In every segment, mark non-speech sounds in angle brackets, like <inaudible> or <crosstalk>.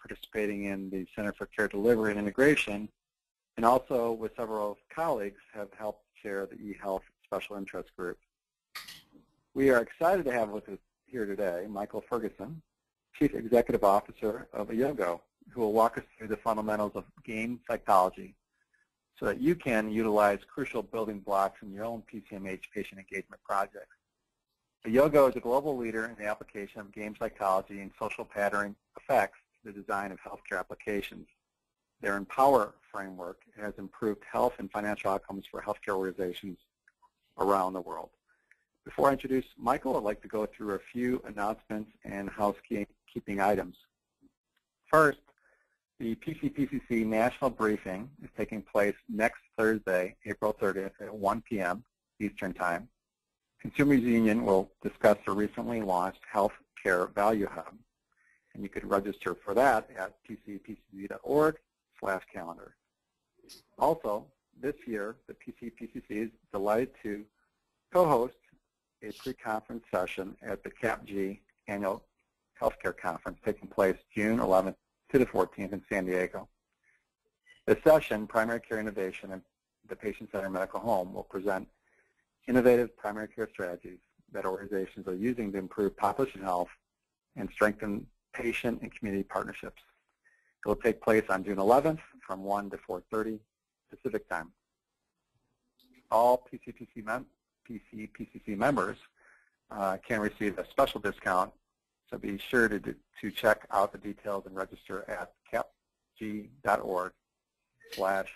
participating in the Center for Care Delivery and Integration, and also with several colleagues have helped chair the eHealth Special Interest Group. We are excited to have with us here today Michael Fergusson, Chief Executive Officer of Ayogo, who will walk us through the fundamentals of game psychology so that you can utilize crucial building blocks in your own PCMH patient engagement projects. Ayogo is a global leader in the application of game psychology and social patterning effects the design of healthcare applications. Their Empower framework has improved health and financial outcomes for healthcare organizations around the world. Before I introduce Michael, I'd like to go through a few announcements and housekeeping items. First, the PCPCC National Briefing is taking place next Thursday, April 30th at 1 p.m. Eastern Time. Consumers Union will discuss the recently launched Health Care Value Hub, and you could register for that at pcpcc.org slash calendar. Also, this year, the PCPCC is delighted to co-host a pre-conference session at the CAPG Annual Healthcare Conference taking place June 11th to the 14th in San Diego. The session, Primary Care Innovation and the Patient Centered Medical Home, will present innovative primary care strategies that organizations are using to improve population health and strengthen patient and community partnerships. It will take place on June 11th from 1 to 4.30 Pacific Time. All PCPC mem PCPCC members uh, can receive a special discount, so be sure to, to check out the details and register at capg.org slash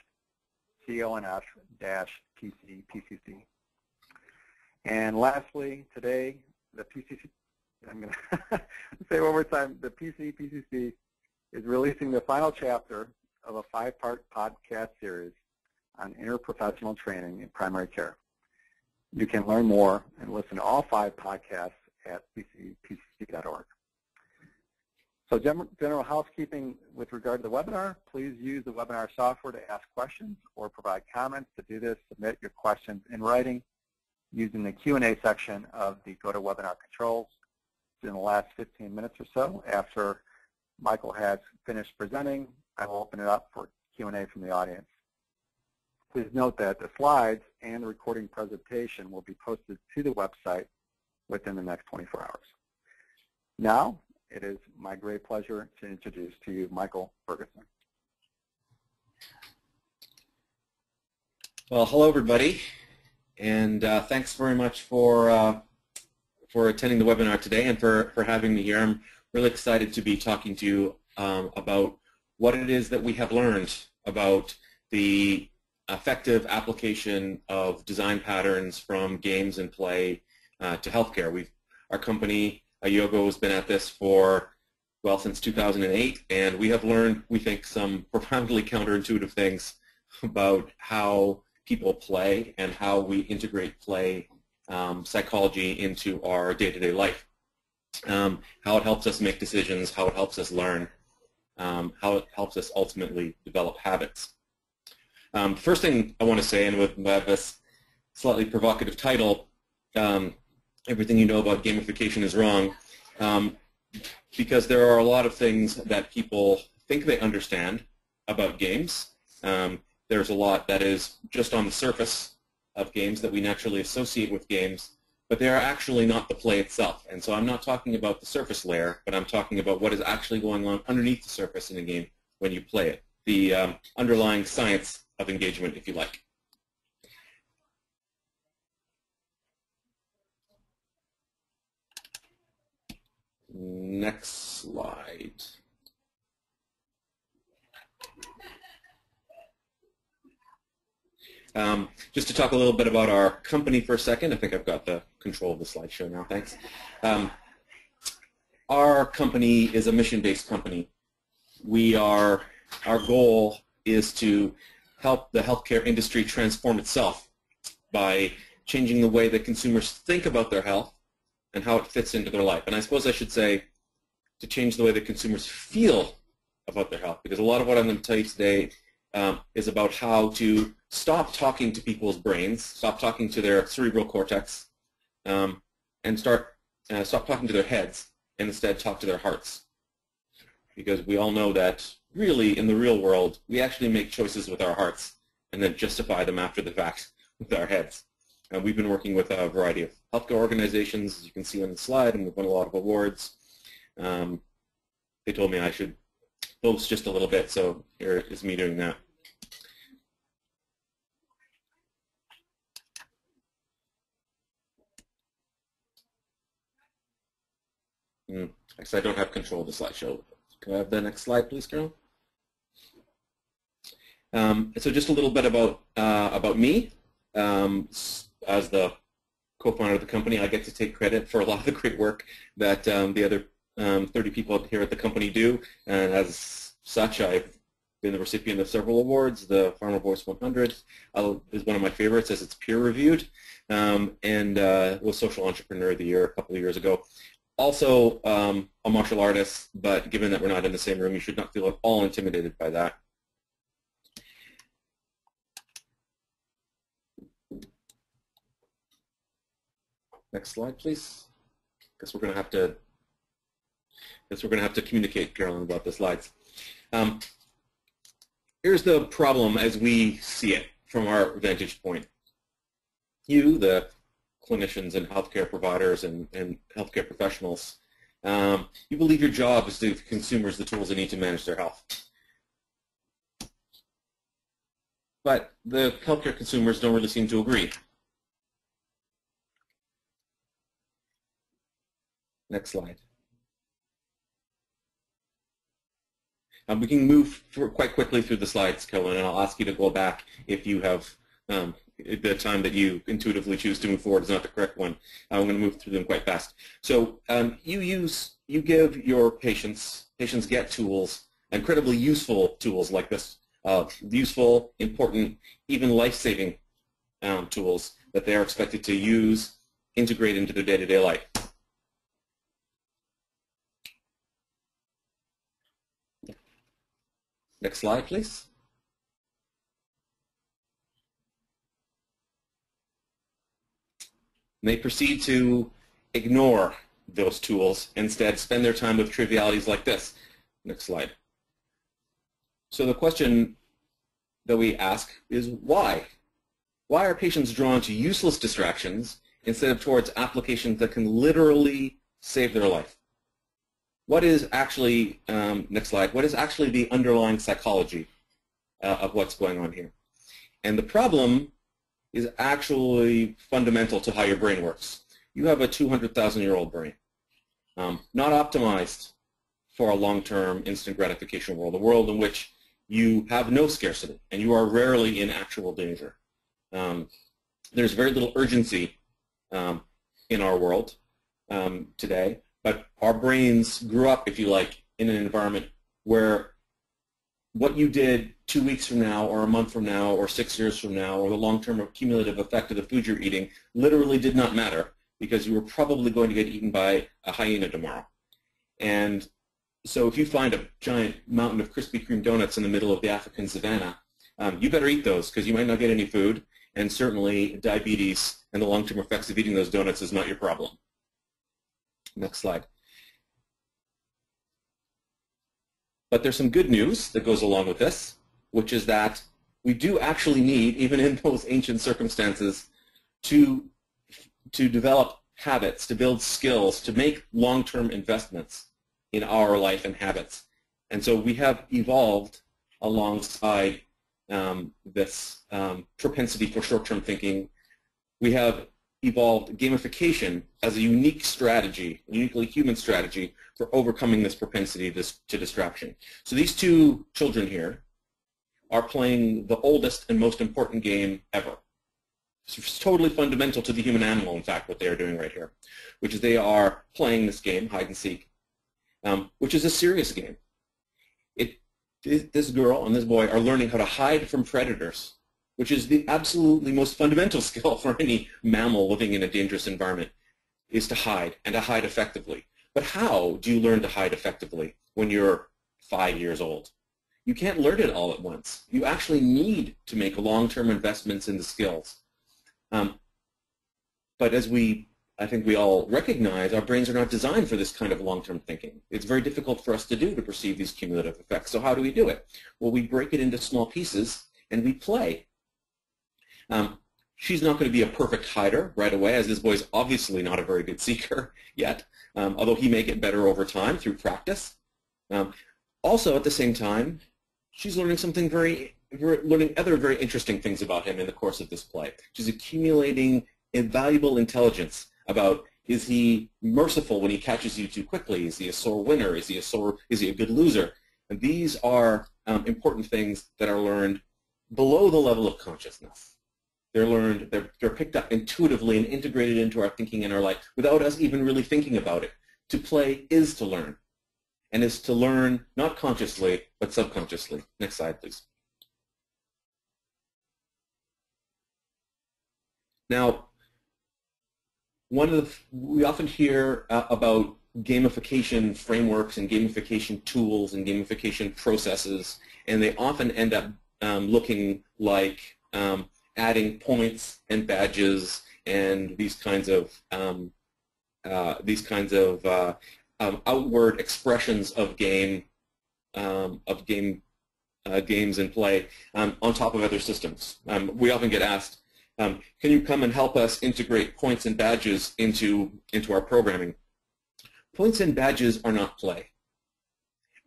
conf-pcpcc. And lastly, today, the PCC, I'm going <laughs> to say one more time, the PCPCC is releasing the final chapter of a five-part podcast series on interprofessional training in primary care. You can learn more and listen to all five podcasts at pcpcc.org. So general housekeeping with regard to the webinar, please use the webinar software to ask questions or provide comments. To do this, submit your questions in writing using the Q&A section of the GoToWebinar controls. In the last 15 minutes or so, after Michael has finished presenting, I will open it up for Q&A from the audience. Please note that the slides and the recording presentation will be posted to the website within the next 24 hours. Now, it is my great pleasure to introduce to you Michael Fergusson. Well, hello everybody, and uh, thanks very much for uh, for attending the webinar today and for, for having me here. I'm really excited to be talking to you um, about what it is that we have learned about the effective application of design patterns from games and play uh, to healthcare. We've, our company, Ayogo, has been at this for, well, since 2008, and we have learned, we think, some <laughs> profoundly counterintuitive things about how people play and how we integrate play um, psychology into our day-to-day -day life. Um, how it helps us make decisions, how it helps us learn, um, how it helps us ultimately develop habits. Um, first thing I want to say, and with this slightly provocative title, um, everything you know about gamification is wrong, um, because there are a lot of things that people think they understand about games. There's a lot that is just on the surface of games that we naturally associate with games, but they are actually not the play itself. And so I'm not talking about the surface layer, but I'm talking about what is actually going on underneath the surface in a game when you play it, the um, underlying science of engagement, if you like. Next slide. Um, just to talk a little bit about our company for a second. I think I've got the control of the slideshow now. Thanks. Um, our company is a mission-based company. We are, our goal is to help the healthcare industry transform itself by changing the way that consumers think about their health and how it fits into their life. And I suppose I should say to change the way that consumers feel about their health because a lot of what I'm going to tell you today um, is about how to stop talking to people's brains, stop talking to their cerebral cortex, um, and start uh, stop talking to their heads and instead talk to their hearts. because we all know that really in the real world, we actually make choices with our hearts and then justify them after the fact <laughs> with our heads. And we've been working with a variety of healthcare organizations, as you can see on the slide, and we've won a lot of awards. Um, they told me I should boast just a little bit, so here is me doing that. Hmm. Actually, I don't have control of the slideshow. Can I have the next slide, please, Carol? Um, so just a little bit about uh, about me. Um, as the co-founder of the company, I get to take credit for a lot of the great work that um, the other um, 30 people here at the company do. And as such, I've been the recipient of several awards. The PharmaVOICE 100 uh, is one of my favorites as it's peer-reviewed, um, and uh, was Social Entrepreneur of the Year a couple of years ago. Also um, a martial artist, but given that we're not in the same room, you should not feel at all intimidated by that. Next slide, please. Guess we're going to have to. Guess we're going to have to communicate, Carolyn, about the slides. Um, here's the problem as we see it from our vantage point. You, the clinicians and healthcare providers and, and healthcare professionals, um, you believe your job is to give consumers the tools they need to manage their health. But the healthcare consumers don't really seem to agree. Next slide. Um, we can move quite quickly through the slides, Kellen, and I'll ask you to go back if you have um, the time that you intuitively choose to move forward is not the correct one. I'm going to move through them quite fast. So um, you use, you give your patients, patients get tools, incredibly useful tools like this, uh, useful, important, even life-saving um, tools that they are expected to use, integrate into their day-to-day -day life. Next slide, please. they proceed to ignore those tools, instead spend their time with trivialities like this. Next slide. So the question that we ask is why? Why are patients drawn to useless distractions instead of towards applications that can literally save their life? What is actually, um, next slide, what is actually the underlying psychology uh, of what's going on here? And the problem is actually fundamental to how your brain works. You have a 200,000-year-old brain, um, not optimized for a long-term instant gratification world, a world in which you have no scarcity and you are rarely in actual danger. Um, there's very little urgency um, in our world um, today, but our brains grew up, if you like, in an environment where what you did two weeks from now or a month from now or six years from now or the long-term cumulative effect of the food you're eating literally did not matter because you were probably going to get eaten by a hyena tomorrow. And so if you find a giant mountain of Krispy Kreme donuts in the middle of the African savannah, um, you better eat those because you might not get any food and certainly diabetes and the long-term effects of eating those donuts is not your problem. Next slide. But there's some good news that goes along with this, which is that we do actually need, even in <laughs> those ancient circumstances, to, to develop habits, to build skills, to make long-term investments in our life and habits. And so we have evolved alongside um, this um, propensity for short-term thinking. We have evolved gamification as a unique strategy, uniquely human strategy for overcoming this propensity to distraction. So these two children here are playing the oldest and most important game ever. It's totally fundamental to the human animal, in fact, what they are doing right here, which is they are playing this game, hide and seek, um, which is a serious game. It, this girl and this boy are learning how to hide from predators which is the absolutely most fundamental <laughs> skill for any mammal living in a dangerous environment, is to hide and to hide effectively. But how do you learn to hide effectively when you're five years old? You can't learn it all at once. You actually need to make long-term investments in the skills. Um, but as we I think we all recognize our brains are not designed for this kind of long-term thinking. It's very difficult for us to do to perceive these cumulative effects. So how do we do it? Well, we break it into small pieces and we play. Um, she's not going to be a perfect hider right away, as this boy's obviously not a very good seeker <laughs> yet, um, although he may get better over time through practice. Um, also, at the same time, she's learning something very, very, learning other very interesting things about him in the course of this play. She's accumulating invaluable intelligence about is he merciful when he catches you too quickly? Is he a sore winner? Is he a sore? Is he a good loser? And these are um, important things that are learned below the level of consciousness. They're learned, they're, they're picked up intuitively and integrated into our thinking and our life without us even really thinking about it. To play is to learn, and is to learn not consciously, but subconsciously. Next slide, please. Now, one of the, we often hear uh, about gamification frameworks and gamification tools and gamification processes, and they often end up um, looking like um, adding points and badges and these kinds of um, uh, these kinds of uh, um, outward expressions of game um, of game uh, games and play um, on top of other systems. Um, we often get asked, um, can you come and help us integrate points and badges into into our programming? Points and badges are not play.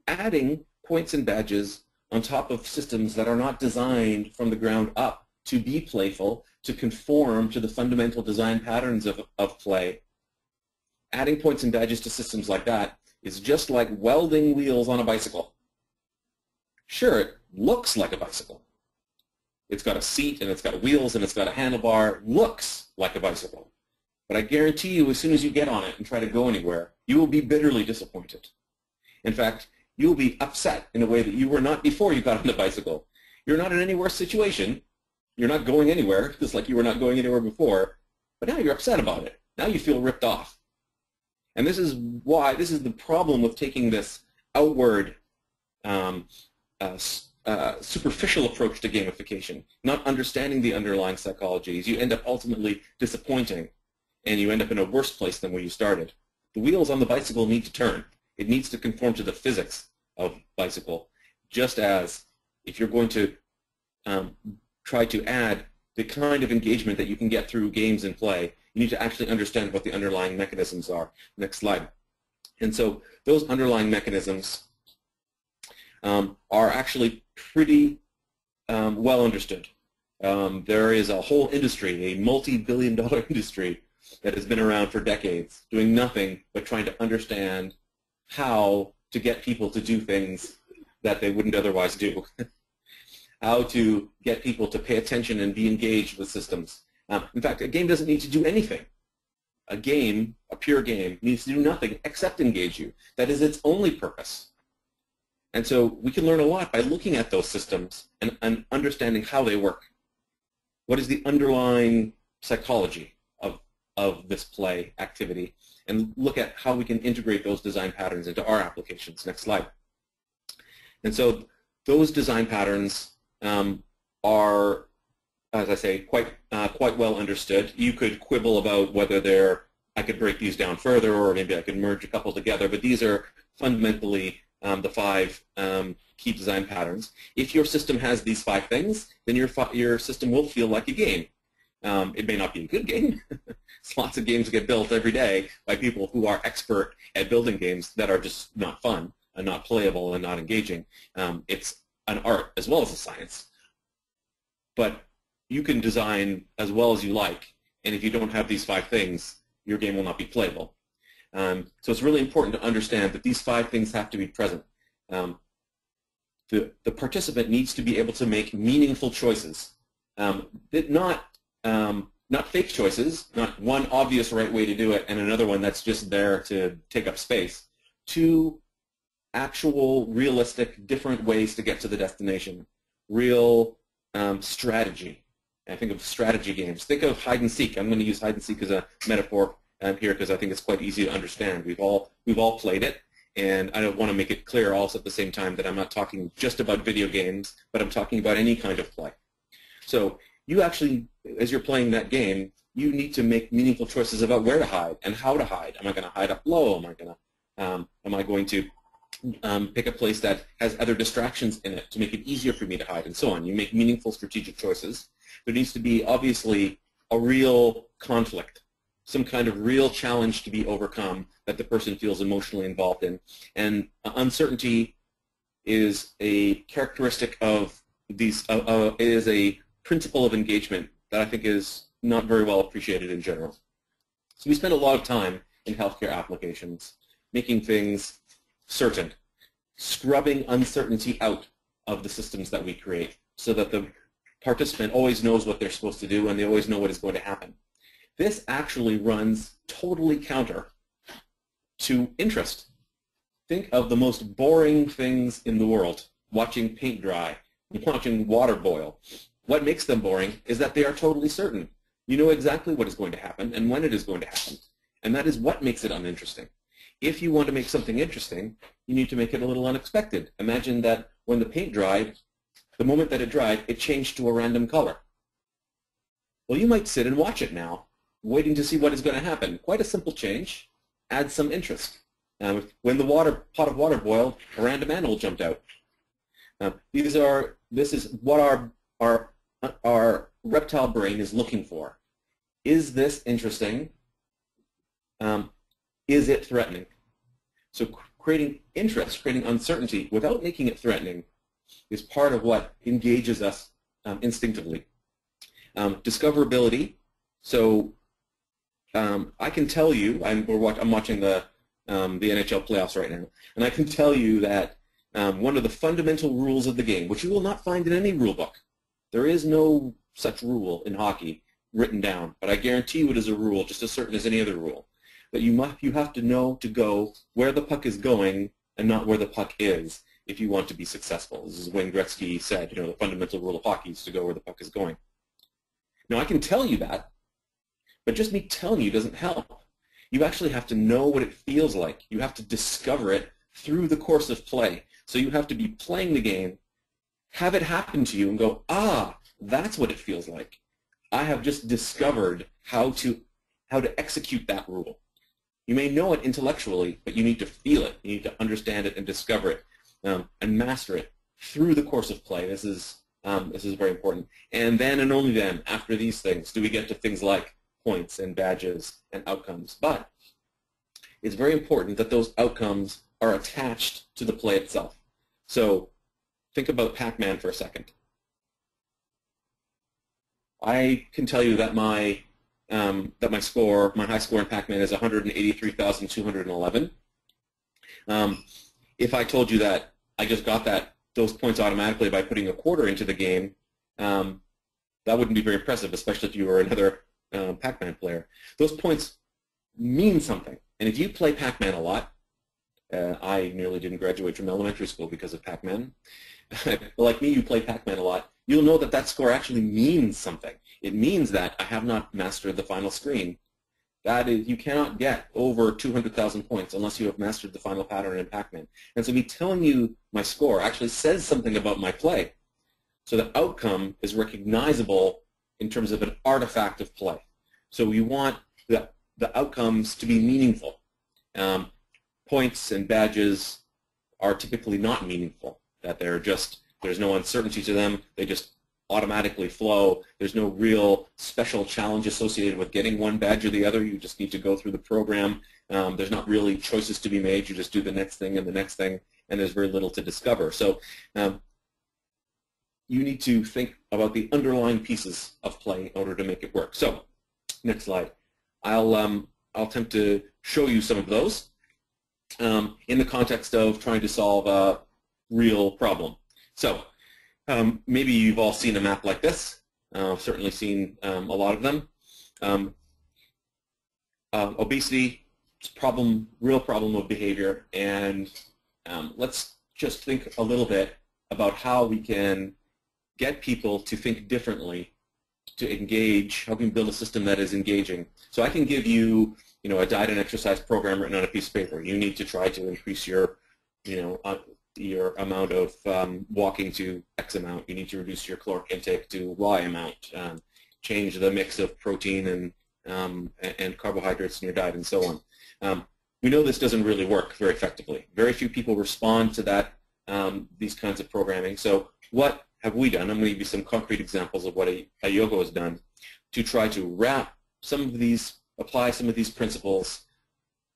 Adding points and badges on top of systems that are not designed from the ground up to be playful, to conform to the fundamental design patterns of, of play. Adding points and badges to systems like that is just like welding wheels on a bicycle. Sure, it looks like a bicycle. It's got a seat and it's got wheels and it's got a handlebar. Looks like a bicycle. But I guarantee you as soon as you get on it and try to go anywhere, you will be bitterly disappointed. In fact, you will be upset in a way that you were not before you got on the bicycle. You're not in any worse situation you're not going anywhere, just like you were not going anywhere before, but now you're upset about it. Now you feel ripped off. And this is why, this is the problem with taking this outward, um, uh, uh, superficial approach to gamification, not understanding the underlying psychologies. You end up ultimately disappointing, and you end up in a worse place than where you started. The wheels on the bicycle need to turn. It needs to conform to the physics of bicycle, just as if you're going to um, try to add the kind of engagement that you can get through games and play, you need to actually understand what the underlying mechanisms are. Next slide. And so those underlying mechanisms um, are actually pretty um, well understood. Um, there is a whole industry, a multi-billion dollar <laughs> industry that has been around for decades, doing nothing but trying to understand how to get people to do things that they wouldn't otherwise do. <laughs> how to get people to pay attention and be engaged with systems. Um, in fact, a game doesn't need to do anything. A game, a pure game, needs to do nothing except engage you. That is its only purpose. And so we can learn a lot by looking at those systems and, and understanding how they work. What is the underlying psychology of, of this play activity? And look at how we can integrate those design patterns into our applications. Next slide. And so those design patterns um, are, as I say, quite uh, quite well understood. You could quibble about whether they're I could break these down further, or maybe I could merge a couple together. But these are fundamentally um, the five um, key design patterns. If your system has these five things, then your your system will feel like a game. Um, it may not be a good game. <laughs> Lots of games get built every day by people who are expert at building games that are just not fun and not playable and not engaging. Um, it's an art as well as a science. But you can design as well as you like, and if you don't have these five things, your game will not be playable. Um, so it's really important to understand that these five things have to be present. Um, the, the participant needs to be able to make meaningful choices, um, not, um, not fake choices, not one obvious right way to do it and another one that's just there to take up space. Two actual, realistic, different ways to get to the destination. Real um, strategy. I think of strategy games. Think of hide and seek. I'm going to use hide and seek as a metaphor um, here because I think it's quite easy to understand. We've all we've all played it, and I want to make it clear also at the same time that I'm not talking just about video games, but I'm talking about any kind of play. So you actually, as you're playing that game, you need to make meaningful choices about where to hide and how to hide. Am I going to hide up low? Am I going to, um, am I going to um, pick a place that has other distractions in it to make it easier for me to hide and so on. You make meaningful strategic choices. There needs to be obviously a real conflict, some kind of real challenge to be overcome that the person feels emotionally involved in. And uh, uncertainty is a characteristic of these, uh, uh, it is a principle of engagement that I think is not very well appreciated in general. So we spend a lot of time in healthcare applications making things certain, scrubbing uncertainty out of the systems that we create so that the participant always knows what they're supposed to do and they always know what is going to happen. This actually runs totally counter to interest. Think of the most boring things in the world, watching paint dry, watching water boil. What makes them boring is that they are totally certain. You know exactly what is going to happen and when it is going to happen. And that is what makes it uninteresting. If you want to make something interesting, you need to make it a little unexpected. Imagine that when the paint dried, the moment that it dried, it changed to a random color. Well, you might sit and watch it now, waiting to see what is going to happen. Quite a simple change. Add some interest. Um, when the water pot of water boiled, a random animal jumped out. Um, these are this is what our our our reptile brain is looking for. Is this interesting? Um, is it threatening? So creating interest, creating uncertainty without making it threatening is part of what engages us um, instinctively. Um, discoverability. So um, I can tell you, I'm, watch, I'm watching the, um, the NHL playoffs right now, and I can tell you that um, one of the fundamental rules of the game, which you will not find in any rule book, there is no such rule in hockey written down, but I guarantee you it is a rule just as certain as any other rule but you must you have to know to go where the puck is going and not where the puck is if you want to be successful. This is when Gretzky said, you know, the fundamental rule of hockey is to go where the puck is going. Now I can tell you that, but just me telling you doesn't help. You actually have to know what it feels like. You have to discover it through the course of play. So you have to be playing the game, have it happen to you and go, ah, that's what it feels like. I have just discovered how to how to execute that rule. You may know it intellectually, but you need to feel it. You need to understand it and discover it um, and master it through the course of play. This is um, this is very important. And then and only then, after these things, do we get to things like points and badges and outcomes. But it's very important that those outcomes are attached to the play itself. So think about Pac-Man for a second. I can tell you that my um, that my score, my high score in Pac-Man is 183,211. Um, if I told you that I just got that those points automatically by putting a quarter into the game, um, that wouldn't be very impressive, especially if you were another uh, Pac-Man player. Those points mean something. And if you play Pac-Man a lot, uh, I nearly didn't graduate from elementary school because of Pac-Man. <laughs> like me, you play Pac-Man a lot. You'll know that that score actually means something. It means that I have not mastered the final screen. That is, you cannot get over 200,000 points unless you have mastered the final pattern in Pac-Man. And so me telling you my score actually says something about my play. So the outcome is recognizable in terms of an artifact of play. So we want the, the outcomes to be meaningful. Um, points and badges are typically not meaningful, that they're just, there's no uncertainty to them, they just automatically flow. There's no real special challenge associated with getting one badge or the other. You just need to go through the program. Um, there's not really choices to be made. You just do the next thing and the next thing, and there's very little to discover. So um, you need to think about the underlying pieces of play in order to make it work. So next slide. I'll, um, I'll attempt to show you some of those um, in the context of trying to solve a real problem. So um, maybe you've all seen a map like this. Uh, I've certainly seen um, a lot of them. Um, uh, obesity is a problem, real problem of behavior, and um, let's just think a little bit about how we can get people to think differently, to engage, how can we build a system that is engaging. So I can give you, you know, a diet and exercise program written on a piece of paper. You need to try to increase your, you know, uh, your amount of um, walking to X amount. You need to reduce your caloric intake to Y amount. Um, change the mix of protein and um, and, carbohydrates in your diet and so on. Um, we know this doesn't really work very effectively. Very few people respond to that um, these kinds of programming. So what have we done? I'm going to give you some concrete examples of what a, Yogo has done to try to wrap some of these, apply some of these principles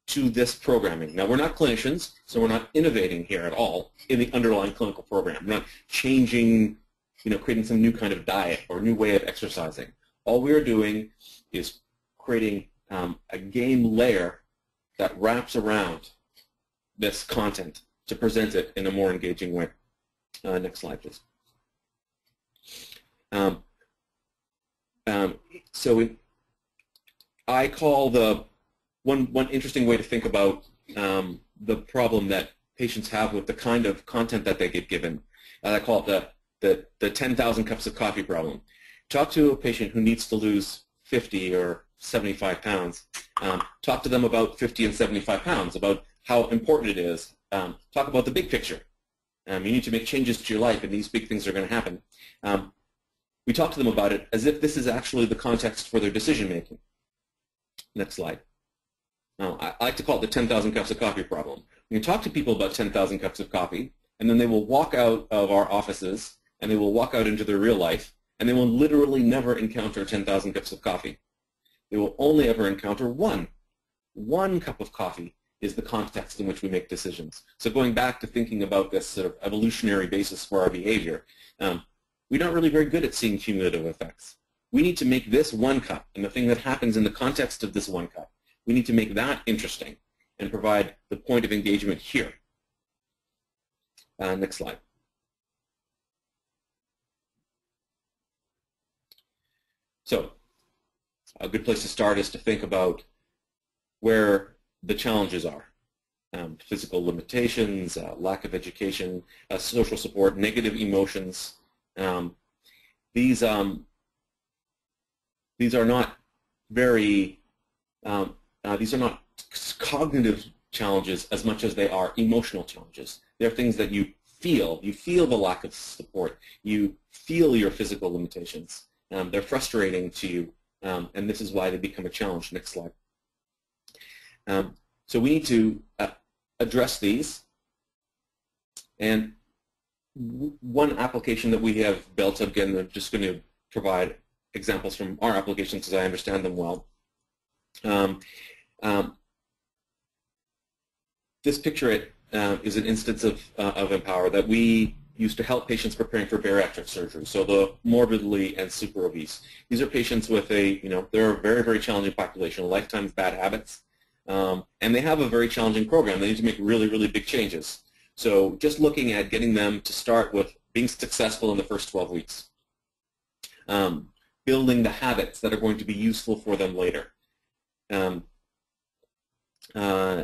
to this programming. Now, we're not clinicians, so we're not innovating here at all in the underlying clinical program. We're not changing, you know, creating some new kind of diet or new way of exercising. All we are doing is creating um, a game layer that wraps around this content to present it in a more engaging way. Uh, next slide, please. Um, um, so I call the one one interesting way to think about um, the problem that patients have with the kind of content that they get given. Uh, I call it the the, the 10,000 cups of coffee problem. Talk to a patient who needs to lose 50 or 75 pounds. Um, talk to them about 50 and 75 pounds, about how important it is. Um, talk about the big picture. Um, you need to make changes to your life, and these big things are going to happen. Um, we talk to them about it as if this is actually the context for their decision making. Next slide. Now, I like to call it the 10,000 cups of coffee problem. We can talk to people about 10,000 cups of coffee, and then they will walk out of our offices, and they will walk out into their real life, and they will literally never encounter 10,000 cups of coffee. They will only ever encounter one. One cup of coffee is the context in which we make decisions. So going back to thinking about this sort of evolutionary basis for our behavior, um, we're not really very good at seeing cumulative effects. We need to make this one cup and the thing that happens in the context of this one cup, we need to make that interesting and provide the point of engagement here. Uh, next slide. So a good place to start is to think about where the challenges are. Um, physical limitations, uh, lack of education, uh, social support, negative emotions. Um, these um, these are not very um, uh, these are not cognitive challenges as much as they are emotional challenges. They're things that you feel. You feel the lack of support. You feel your physical limitations. Um, they're frustrating to you um, and this is why they become a challenge. Next slide. Um, so we need to uh, address these. And one application that we have built, up again, I'm just going to provide examples from our applications because I understand them well. Um, um, this picture uh, is an instance of, uh, of Empower that we used to help patients preparing for bariatric surgery, so the morbidly and super obese. These are patients with a, you know, they're a very, very challenging population, lifetime of bad habits, um, and they have a very challenging program. They need to make really, really big changes. So just looking at getting them to start with being successful in the first 12 weeks, um, building the habits that are going to be useful for them later. Um, uh,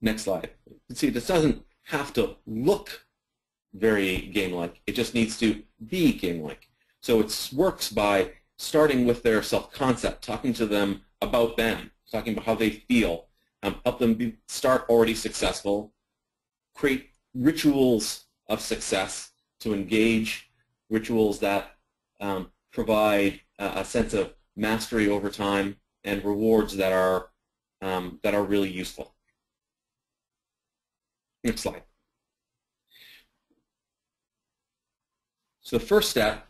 next slide. See this doesn't have to look very game-like. It just needs to be game-like. So it works by starting with their self-concept, talking to them about them, talking about how they feel, um, help them be, start already successful, create rituals of success to engage, rituals that um, provide a, a, sense of mastery over time and rewards that are um, that are really useful. Next slide. So the first step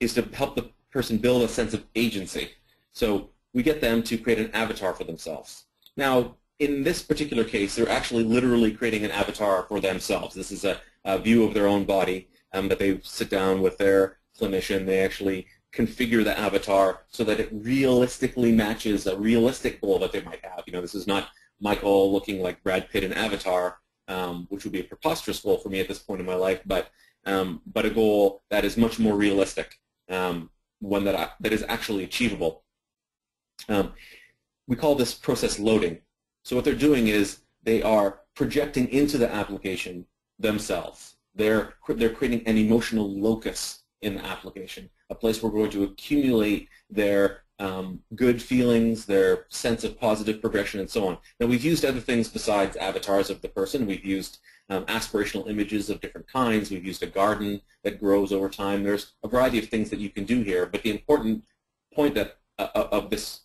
is to help the person build a sense of agency. So we get them to create an avatar for themselves. Now, in this particular case, they're actually literally creating an avatar for themselves. This is a, a view of their own body um, that they sit down with their clinician. They actually configure the avatar so that it realistically matches a realistic goal that they might have. You know, this is not Michael looking like Brad Pitt in Avatar, um, which would be a preposterous goal for me at this point in my life, but um, but a goal that is much more realistic, um, one that, I, that is actually achievable. Um, we call this process loading. So what they're doing is they are projecting into the application themselves. They're, they're creating an emotional locus in the application, a place where we're going to accumulate their um, good feelings, their sense of positive progression, and so on. Now, we've used other things besides avatars of the person. We've used um, aspirational images of different kinds. We've used a garden that grows over time. There's a variety of things that you can do here, but the important point that, uh, uh of this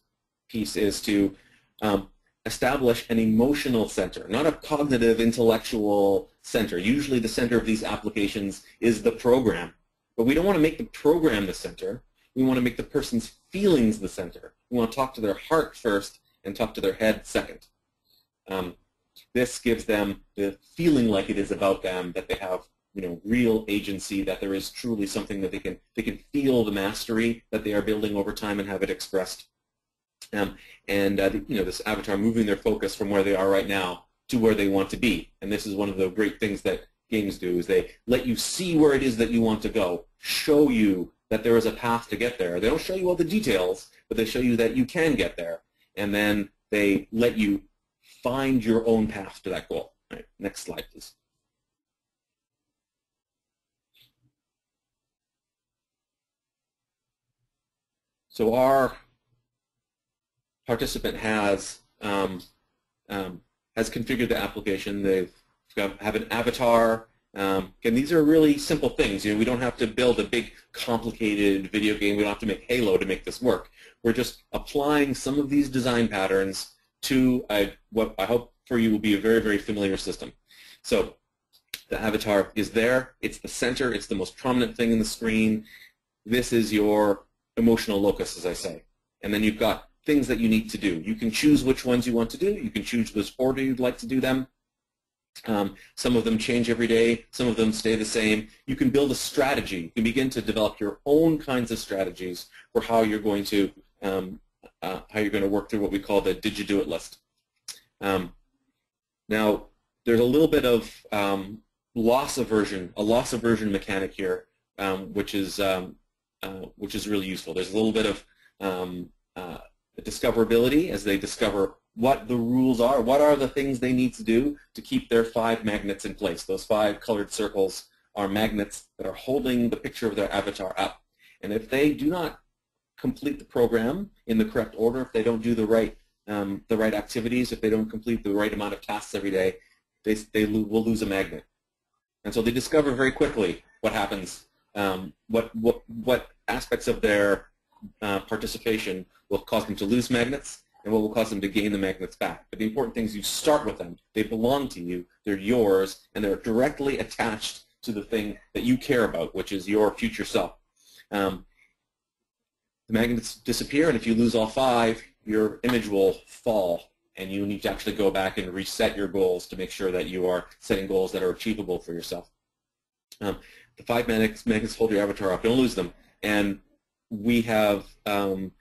piece is to um, establish an emotional center, not a cognitive, intellectual center. Usually the center of these applications is the program. But we don't want to make the program the center. We want to make the person's feelings the center. We want to talk to their heart first and talk to their head second. Um, this gives them the feeling like it is about them, that they have you know, real agency, that there is truly something that they can, they can feel the mastery that they are building over time and have it expressed. Um, and uh, you know, this avatar moving their focus from where they are right now to where they want to be. And this is one of the great things that games do, is they let you see where it is that you want to go, show you that there is a path to get there. They don't show you all the details, but they show you that you can get there. And then they let you find your own path to that goal. Right, next slide, please. So our participant has um, um, has configured the application. They've have an avatar. Um, and these are really simple things. You know, we don't have to build a big, complicated video game. We don't have to make Halo to make this work. We're just applying some of these design patterns to what I hope for you will be a very, very familiar system. So the avatar is there. It's the center. It's the most prominent thing in the screen. This is your emotional locus, as I say. And then you've got things that you need to do. You can choose which ones you want to do. You can choose which order you'd like to do them. Um, some of them change every day. Some of them stay the same. You can build a strategy. You can begin to develop your own kinds of strategies for how you're going to um, uh, how you're going to work through what we call the did you do it list. Um, now, there's a little bit of um, loss aversion, a loss aversion mechanic here, um, which is um, uh, which is really useful. There's a little bit of uh, discoverability as they discover what the rules are, what are the things they need to do to keep their five magnets in place. Those five colored circles are magnets that are holding the picture of their avatar up. And if they do not complete the program in the correct order, if they don't do the right um, the right activities, if they don't complete the right amount of tasks every day, they, they lo will lose a magnet. And so they discover very quickly what happens um, what, what, what aspects of their uh, participation will cause them to lose magnets and what will cause them to gain the magnets back. But the important thing is you start with them. They belong to you. They're yours, and they're directly attached to the thing that you care about, which is your future self. Um, the magnets disappear, and if you lose all five, your image will fall, and you need to actually go back and reset your goals to make sure that you are setting goals that are achievable for yourself. Um, the five magnets, hold your avatar up. Don't lose them. And we have um,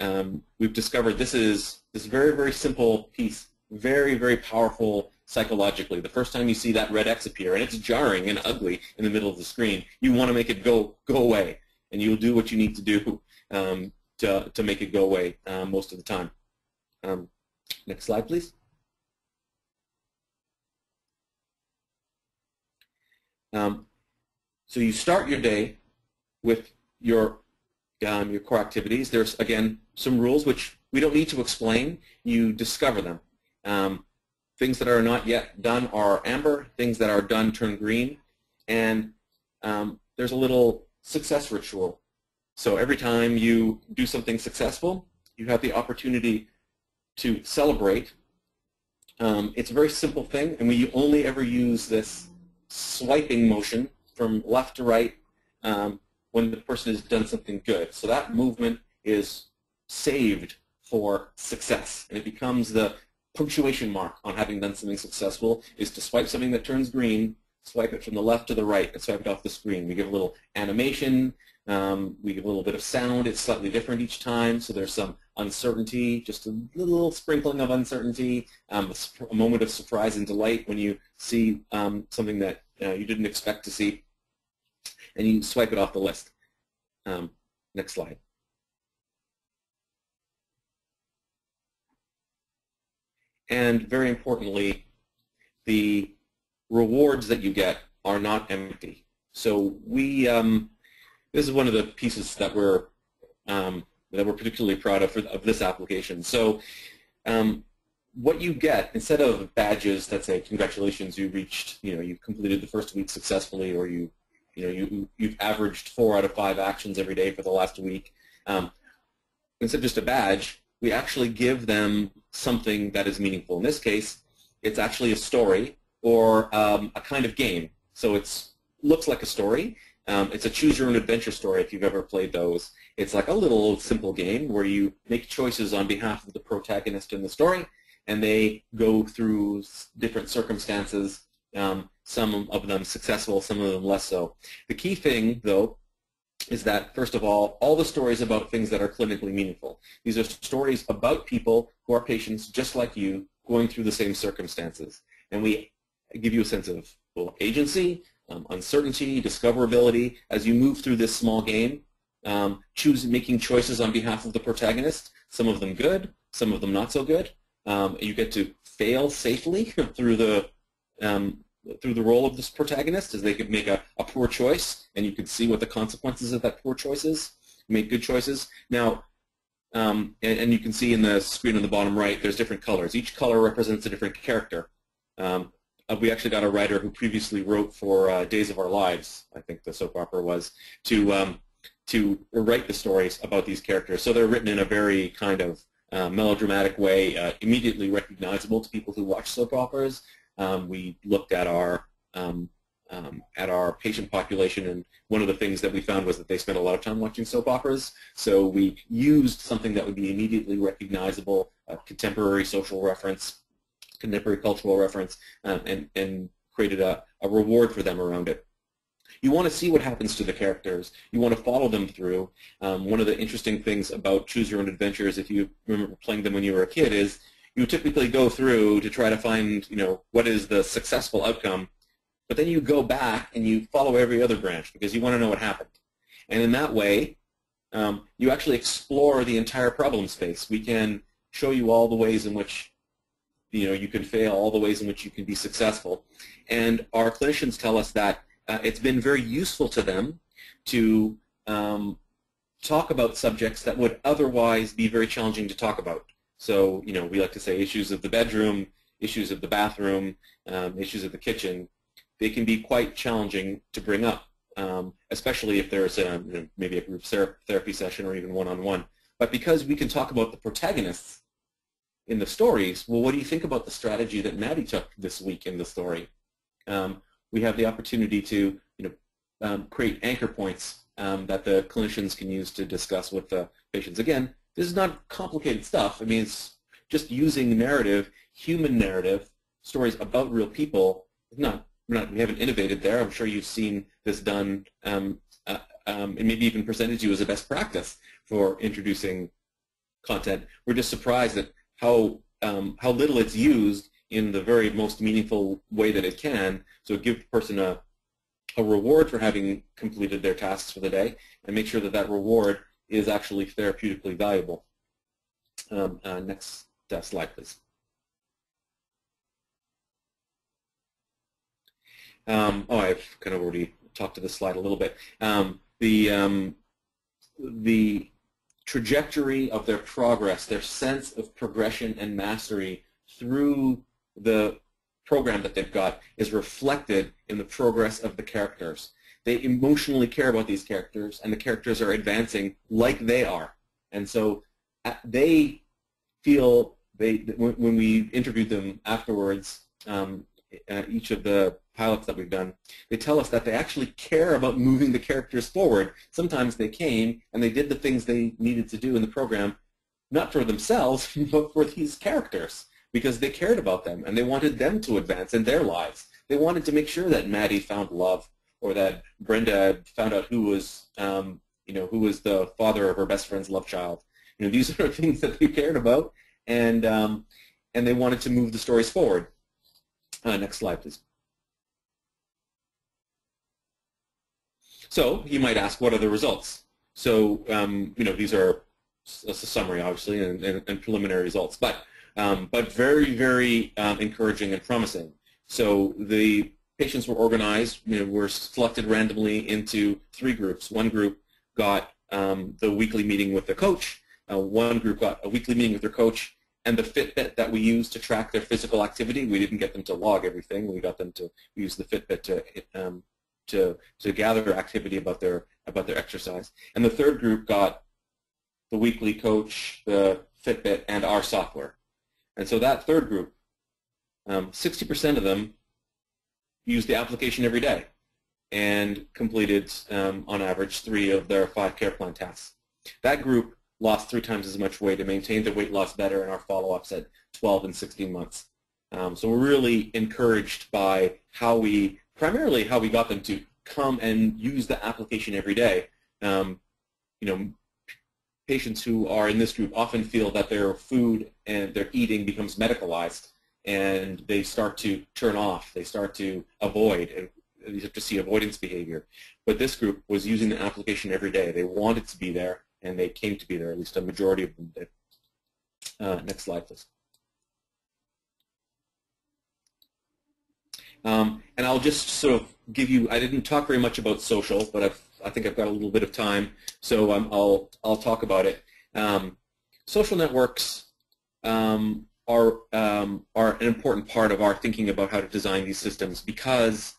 um, we've discovered this is this very very simple piece, very very powerful psychologically. The first time you see that red X appear, and it's jarring and ugly in the middle of the screen, you want to make it go go away, and you'll do what you need to do um, to to make it go away uh, most of the time. Um, next slide, please. Um, so you start your day with your um, your core activities. There's, again, some rules which we don't need to explain. You discover them. Um, things that are not yet done are amber. Things that are done turn green. And um, there's a little success ritual. So every time you do something successful, you have the opportunity to celebrate. Um, it's a very simple thing, and we only ever use this swiping motion from left to right um, when the person has done something good. So that movement is saved for success, and it becomes the punctuation mark on having done something successful is to swipe something that turns green, swipe it from the left to the right, and swipe it off the screen. We give a little animation, um, we give a little bit of sound. It's slightly different each time, so there's some uncertainty, just a little sprinkling of uncertainty, um, a, a, moment of surprise and delight when you see um, something that uh, you didn't expect to see and you swipe it off the list. Um, next slide. And very importantly, the rewards that you get are not empty. So we, um, this is one of the pieces that we're um, that we're particularly proud of for, of this application. So um, what you get instead of badges that say congratulations you reached you know you completed the first week successfully or you you know, you, you've averaged four out of five actions every day for the last week. Um, instead of just a badge, we actually give them something that is meaningful. In this case, it's actually a story or um, a kind of game. So it looks like a story. Um, it's a choose-your-own-adventure story if you've ever played those. It's like a little simple game where you make choices on behalf of the protagonist in the story, and they go through different circumstances, um, some of them successful, some of them less so. The key thing, though, is that, first of all, all the stories about things that are clinically meaningful. These are stories about people who are patients just like you going through the same circumstances. And we give you a sense of well, agency, um, uncertainty, discoverability as you move through this small game, um, choose making choices on behalf of the protagonist, some of them good, some of them not so good. Um, you get to fail safely <laughs> through the um, through the role of this protagonist as they could make a, a poor choice and you could see what the consequences of that poor choice is, make good choices. Now, um, and, and, you can see in the screen on the bottom right, there's different colors. Each color represents a different character. Um, uh, we actually got a writer who previously wrote for uh, Days of Our Lives, I think the soap opera was, to um, to write the stories about these characters. So they're written in a very kind of uh, melodramatic way, uh, immediately recognizable to people who watch soap operas. Um, we looked at our um, um, at our patient population, and one of the things that we found was that they spent a lot of time watching soap operas. So we used something that would be immediately recognizable, a contemporary social reference, contemporary cultural reference, um, and, and created a, a reward for them around it. You want to see what happens to the characters. You want to follow them through. Um, one of the interesting things about Choose Your Own Adventures, if you remember playing them when you were a kid, is you typically go through to try to find, you know, what is the successful outcome, but then you go back and you follow every other branch because you want to know what happened. And in that way, um, you actually explore the entire problem space. We can show you all the ways in which you know you can fail, all the ways in which you can be successful. And our clinicians tell us that uh, it's been very useful to them to um, talk about subjects that would otherwise be very challenging to talk about. So, you know, we like to say issues of the bedroom, issues of the bathroom, um, issues of the kitchen. They can be quite challenging to bring up, um, especially if there's a, you know, maybe a group therapy session or even one-on-one. -on -one. But because we can talk about the protagonists in the stories, well, what do you think about the strategy that Maddie took this week in the story? Um, we have the opportunity to, you know, um, create anchor points um, that the clinicians can use to discuss with the patients. Again, this is not complicated stuff. I mean, it's just using narrative, human narrative, stories about real people. Not, not, we haven't innovated there. I'm sure you've seen this done um, uh, um, and maybe even presented to you as a best practice for introducing content. We're just surprised at how um, how little it's used in the very most meaningful way that it can. So give the person a a reward for having completed their tasks for the day, and make sure that that reward is actually therapeutically valuable. Um, uh, next uh, slide, please. Um, oh, I've kind of already talked to this slide a little bit. Um, the um, the trajectory of their progress, their sense of progression and mastery through the program that they've got is reflected in the progress of the characters. They emotionally care about these characters, and the characters are advancing like they are. And so uh, they feel, they when we interviewed them afterwards, um, uh, each of the pilots that we've done, they tell us that they actually care about moving the characters forward. Sometimes they came and they did the things they needed to do in the program, not for themselves, <laughs> but for these characters, because they cared about them and they wanted them to advance in their lives. They wanted to make sure that Maddie found love or that Brenda found out who was, um, you know, who was the father of her best friend's love child. You know, these <laughs> are things that they cared about, and um, and they wanted to move the stories forward. Uh, next slide, please. So you might ask, what are the results? So um, you know, these are a summary, obviously, and, and, and preliminary results, but um, but very, very um, encouraging and promising. So the patients were organized, you know, were selected randomly into three groups. One group got um, the weekly meeting with the coach. Uh, one group got a weekly meeting with their coach and the Fitbit that we used to track their physical activity. We didn't get them to log everything. We got them to use the Fitbit to um, to to gather activity about their about their exercise. And the third group got the weekly coach, the Fitbit, and our software. And so that third group, 60% um, of them used the application every day and completed, um, on average, three of their five care plan tasks. That group lost three times as much weight and maintained their weight loss better in our follow-ups at 12 and 16 months. Um, so we're really encouraged by how we, primarily how we got them to come and use the application every day. Um, you know, patients who are in this group often feel that their food and their eating becomes medicalized and they start to turn off, they start to avoid, and you have to see avoidance behavior. But this group was using the application every day. They wanted to be there, and they came to be there, at least a majority of them did. Uh, next slide, please. Um, and I'll just sort of give you, I didn't talk very much about social, but I've, i think I've got a little bit of time, so um, I'll, I'll talk about it. Um, social networks um, are, um, are an important part of our thinking about how to design these systems because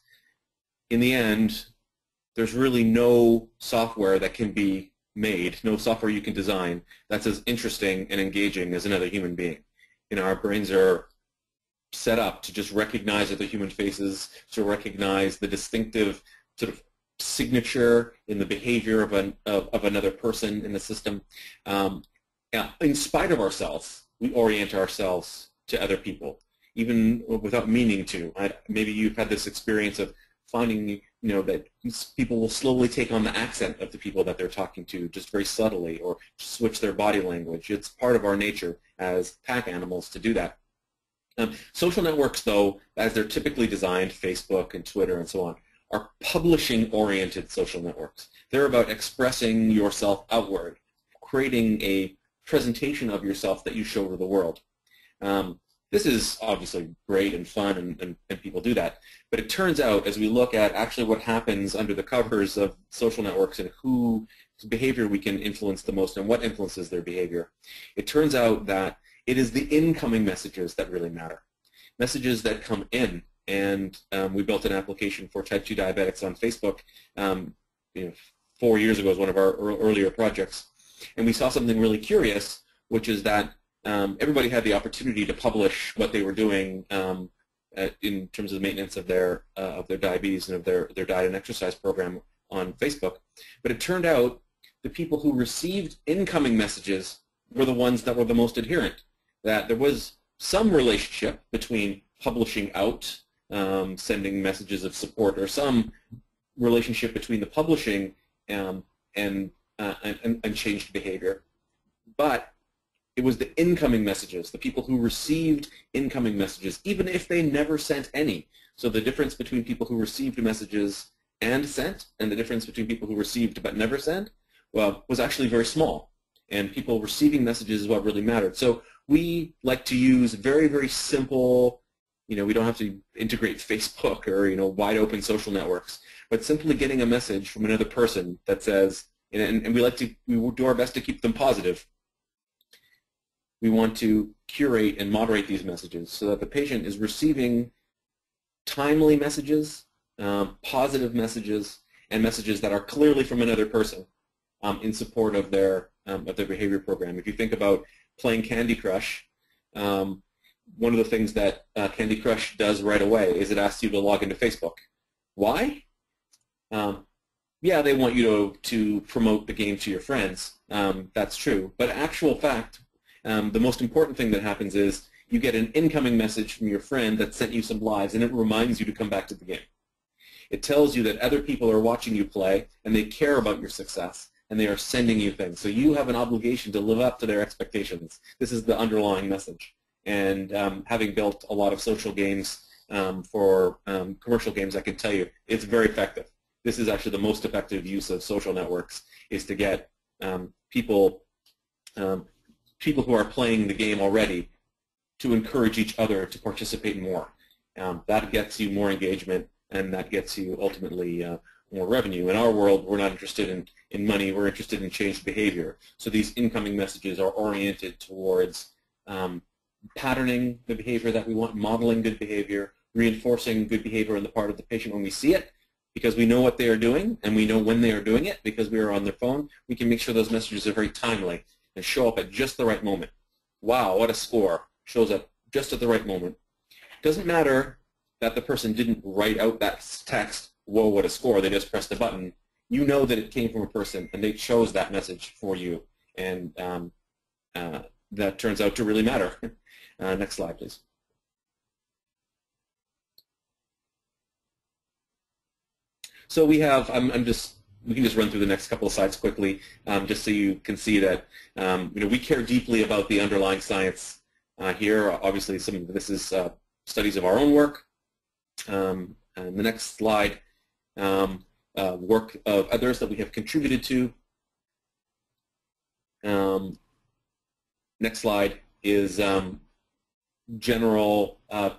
in the end, there's really no software that can be made, no software you can design that's as interesting and engaging as another human being. You know, our brains are set up to just recognize other human faces, to recognize the distinctive sort of signature in the behavior of, an, of, of another person in the system. Um, in spite of ourselves, we orient ourselves to other people, even without meaning to. I, maybe you've had this experience of finding you know that people will slowly take on the accent of the people that they're talking to just very subtly or switch their body language. It's part of our nature as pack animals to do that. Um, social networks, though, as they're typically designed, Facebook and Twitter and so on, are publishing-oriented social networks. They're about expressing yourself outward, creating a presentation of yourself that you show to the world. Um, this is obviously great and fun, and, and, and, people do that. But it turns out, as we look at actually what happens under the covers of social networks and whose behavior we can influence the most and what influences their behavior, it turns out that it is the incoming messages that really matter. Messages that come in, and um, we built an application for type 2 diabetics on Facebook um, you know, four years ago as one of our earlier projects. And we saw something really curious, which is that um, everybody had the opportunity to publish what they were doing um, at, in terms of the maintenance of their uh, of their diabetes and of their their diet and exercise program on Facebook. But it turned out the people who received incoming messages were the ones that were the most adherent. That there was some relationship between publishing out, um, sending messages of support, or some relationship between the publishing um, and, uh, and, and changed behavior. But it was the incoming messages, the people who received incoming messages, even if they never sent any. So the difference between people who received messages and sent, and the difference between people who received but never sent, well, was actually very small. And people receiving messages is what really mattered. So we like to use very, very simple, you know, we don't have to integrate Facebook or, you know, wide open social networks, but simply getting a message from another person that says, and, and we like to, we do our best to keep them positive, we want to curate and moderate these messages so that the patient is receiving timely messages, um, positive messages, and messages that are clearly from another person um, in support of their um, of their behavior program. If you think about playing Candy Crush, um, one of the things that uh, Candy Crush does right away is it asks you to log into Facebook. Why? Um, yeah, they want you to, to promote the game to your friends. Um, that's true. But actual fact, um, the most important thing that happens is you get an incoming message from your friend that sent you some lives, and it reminds you to come back to the game. It tells you that other people are watching you play, and they care about your success, and they are sending you things. So you have an obligation to live up to their expectations. This is the underlying message. And um, having built a lot of social games um, for um, commercial games, I can tell you it's very effective. This is actually the most effective use of social networks is to get um, people um, people who are playing the game already to encourage each other to participate more. Um, that gets you more engagement, and that gets you ultimately uh, more revenue. In our world, we're not interested in, in money. We're interested in changed behavior. So these incoming messages are oriented towards um, patterning the behavior that we want, modeling good behavior, reinforcing good behavior on the part of the patient when we see it, because we know what they are doing and we know when they are doing it because we are on their phone. We can make sure those messages are very timely and show up at just the right moment. wow, what a score, shows up just at the right moment. Doesn't matter that the person didn't write out that text, whoa, what a score, they just pressed a button. You know that it came from a person, and they chose that message for you. And um, uh, that turns out to really matter. <laughs> Uh, next slide, please. So we have, I'm, I'm, just, we can just run through the next couple of slides quickly, um, just so you can see that, um, you know, we care deeply about the underlying science uh, here. Obviously, some of this is uh, studies of our own work. Um, and the next slide, um, uh, work of others that we have contributed to. Um, next slide is um, general uh,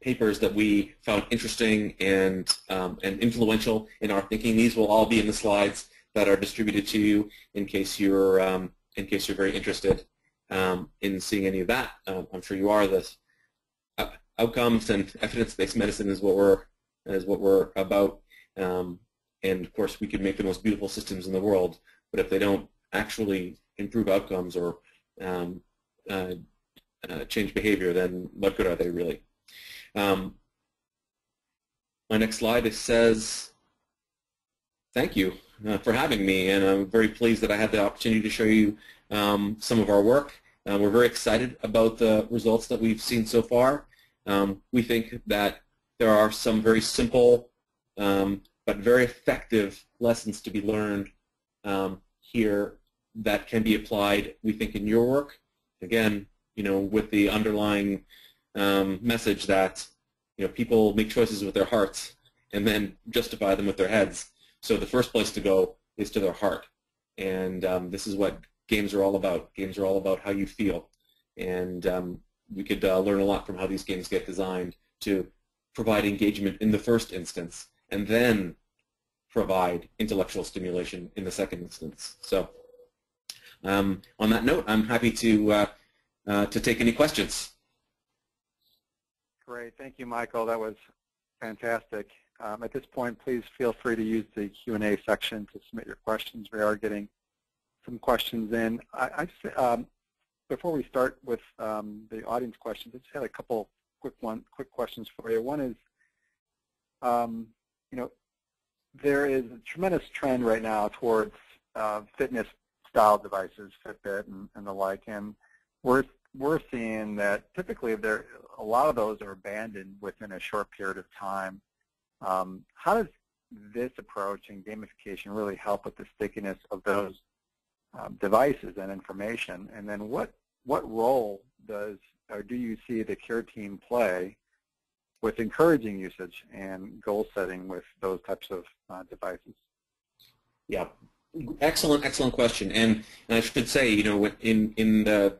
papers that we found interesting and, um, and influential in our thinking. These will all be in the slides that are distributed to you in case you're, um, in case you're very interested um, in seeing any of that. Um, I'm sure you are. This uh, outcomes and evidence-based medicine is what we're is what we're about. Um, and of course, we could make the most beautiful systems in the world, but if they don't actually improve outcomes or uh, uh, change behavior, then what good are they really? Um, my next slide it says, thank you uh, for having me, and I'm very pleased that I had the opportunity to show you um, some of our work. Uh, we're very excited about the results that we've seen so far. Um, we think that there are some very simple um, but very effective lessons to be learned um, here that can be applied, we think, in your work. Again, you know, with the underlying um, message that you know people make choices with their hearts and then justify them with their heads. So the first place to go is to their heart, and um, this is what games are all about. Games are all about how you feel, and um, we could uh, learn a lot from how these games get designed to provide engagement in the first instance, and then provide intellectual stimulation in the second instance. So um, on that note, I'm happy to uh, uh, to take any questions. Great. Thank you, Michael. That was fantastic. Um, at this point, please feel free to use the Q&A section to submit your questions. We are getting some questions in. I, I just, um, before we start with um, the audience questions, I just had a couple quick one, quick questions for you. One is, um, you know, there is a tremendous trend right now towards uh, fitness style devices, Fitbit and, and the like, and we're we're seeing that typically there a lot of those are abandoned within a short period of time. Um, how does this approach and gamification really help with the stickiness of those um, devices and information? And then what what role does or do you see the care team play with encouraging usage and goal setting with those types of uh, devices? Yeah, excellent, excellent question. And, and I should say, you know, in in the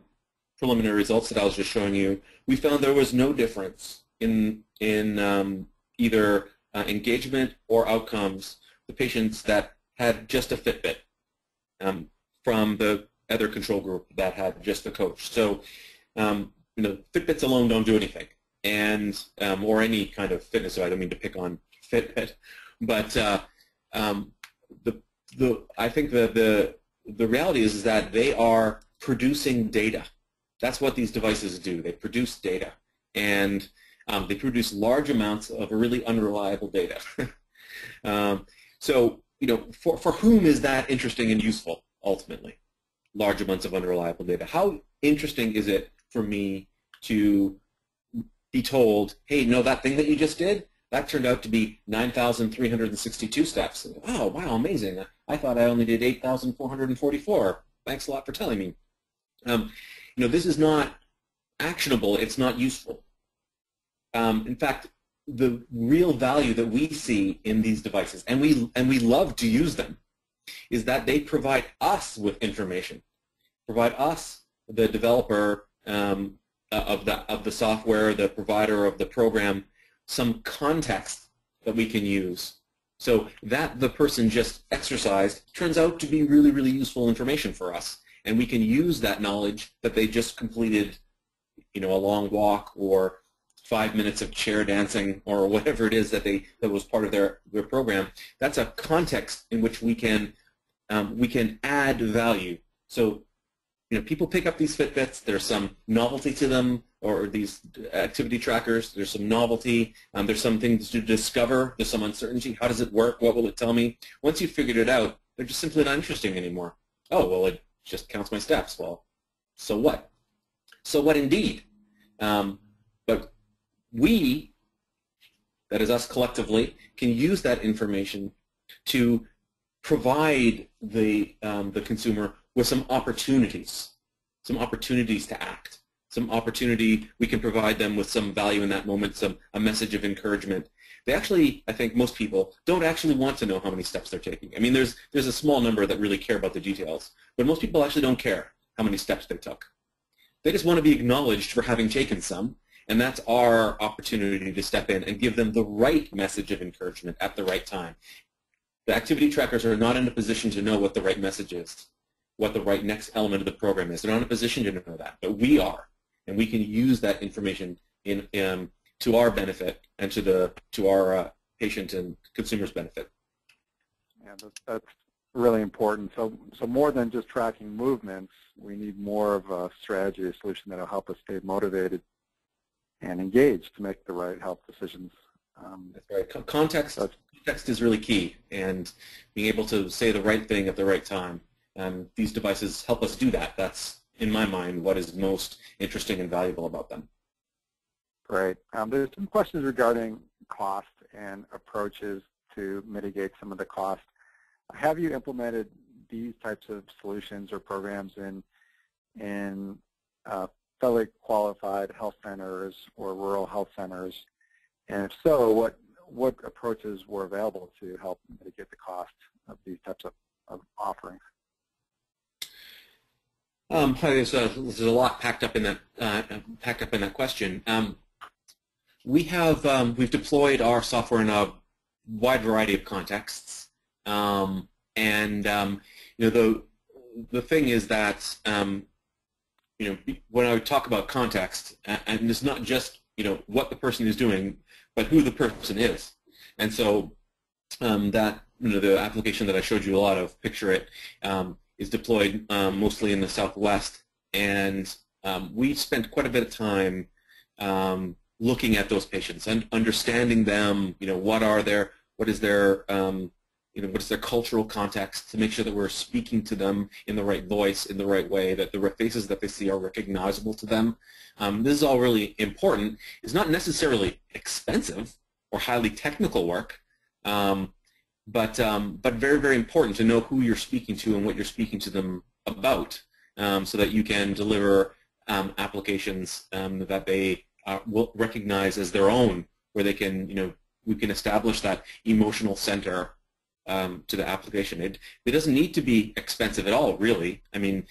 preliminary results that I was just showing you, we found there was no difference in, in um, either uh, engagement or outcomes the patients that had just a Fitbit um, from the other control group that had just the coach. So, um, you know, Fitbits alone don't do anything, and um, or any kind of fitness. So I don't mean to pick on Fitbit, <laughs> but uh, um, the the I think the the the reality is, is that they are producing data that's what these devices do. They produce data, and um, they produce large amounts of really unreliable data. <laughs> um, so, you know, for, for whom is that interesting and useful, ultimately? Large amounts of unreliable data. How interesting is it for me to be told, hey, no, that thing that you just did, that turned out to be 9,362 steps. Oh, wow, amazing. I thought I only did 8,444. Thanks a lot for telling me. Um, you know, this is not actionable. It's not useful. Um, in fact, the real value that we see in these devices, and we and we love to use them, is that they provide us with information, provide us, the developer um, uh, of the of the software, the provider of the program, some context that we can use. So that the person just exercised turns out to be really, really useful information for us and we can use that knowledge that they just completed, you know, a long walk or five minutes of chair dancing or <laughs> whatever it is that they that was part of their their program. That's a context in which we can um, we can add value. So, you know, people pick up these Fitbits. There's some novelty to them, or these activity trackers. There's some novelty. Um, there's some things to discover. There's some uncertainty. How does it work? What will it tell me? Once you've figured it out, they're just simply not interesting anymore. Oh, well, it just counts my steps. Well, so what? So what indeed? Um, but we, that is us collectively, can use that information to provide the, um, the consumer with some opportunities, some opportunities to act, some opportunity we can provide them with some value in that moment, some a message of encouragement. They actually, I think most people don't actually want to know how many steps they're taking. I mean, there's there's a small number that really care about the details, but most people actually don't care how many steps they took. They just want to be acknowledged for having taken some, and that's our opportunity to step in and give them the right message of encouragement at the right time. The activity trackers are not in a position to know what the right message is what the right next element of the program is. They're not in a position to know that, but we are, and we can use that information in, in to our benefit and to the to our uh, patient and consumers' benefit. Yeah, that's, that's really important. So, so more than just tracking movements, we need more of a strategy, a solution that will help us stay motivated and engaged to make the right health decisions. Um, that's right. Context, context is really key, and being able to say the right thing at the right time. And these devices help us do that. That's, in my mind, what is most interesting and valuable about them. Great. Um, there's some questions regarding cost and approaches to mitigate some of the cost. Have you implemented these types of solutions or programs in, in uh, federally qualified health centers or rural health centers? And if so, what, what approaches were available to help mitigate the cost of these types of, of offerings? Um, there's, a, there's a lot packed up in that uh, packed up in that question. Um, we have um, we've deployed our software in a wide variety of contexts, um, and um, you know the the thing is that um, you know when I talk about context, and it's not just you know what the person is doing, but who the person is, and so that you know the application that I showed you a lot of, picture it is deployed um, mostly in the Southwest, and um, we spent quite a bit of time um, looking at those patients and understanding them. You know, what are their, what is their, um, you know, what is their cultural context to make sure that we're speaking to them in the right voice, in the right way, that the faces that they see are recognizable to them. Um, this is all really important. It's not necessarily expensive or highly technical work. Um, but um, but very very important to know who you're speaking to and what you're speaking to them about, um, so that you can deliver um, applications that they uh, will recognize as their own, where they can you know we can establish that emotional center um, to the application. It it doesn't need to be expensive at all, really. I mean,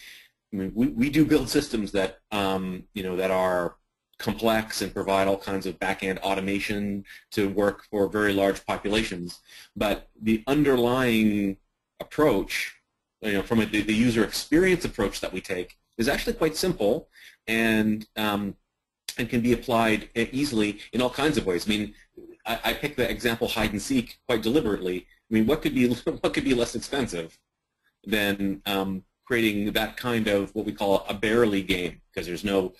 I mean we we do build systems that um, you know that are complex and provide all kinds of back-end automation to work for very large populations. But the underlying approach, you know, from a, the, the user experience approach that we take is actually quite simple and um, and can be applied easily in all kinds of ways. I mean, I, I picked the example hide and seek quite deliberately. I mean, what could be <laughs> what could be less expensive than um, creating that kind of what we call a barely game because there's no